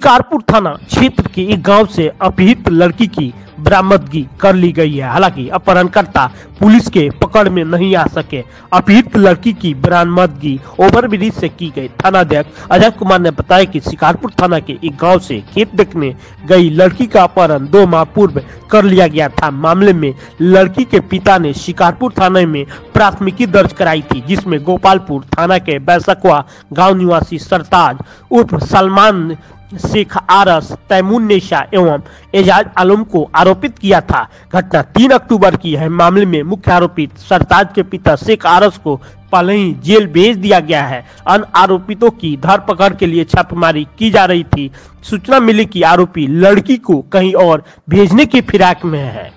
शिकारपुर थाना क्षेत्र के एक गाँव से अपहित लड़की की बरामदगी कर ली गई है। हालाँकि अपहरणकर्ता पुलिस के पकड़ में नहीं आ सके। अपहित लड़की की बरामदगी ओवरब्रिज से की गई। थानाध्यक्ष अजय कुमार ने बताया कि शिकारपुर थाना के एक गाँव से खेत देखने गई लड़की का अपहरण दो माह पूर्व कर लिया गया था। मामले में लड़की के पिता ने शिकारपुर थाने में प्राथमिकी दर्ज कराई थी, जिसमें गोपालपुर थाना के बैसकवा गाँव निवासी सरताज, उर्फ़ सलमान शेख आरस, तैमून नेशा एवं एजाज आलम को आरोपित किया था। घटना तीन अक्टूबर की है। मामले में मुख्य आरोपित सरताज के पिता शेख आरस को पहले ही जेल भेज दिया गया है। अन्य आरोपितों की धरपकड़ के लिए छापेमारी की जा रही थी। सूचना मिली कि आरोपी लड़की को कहीं और भेजने की फिराक में है।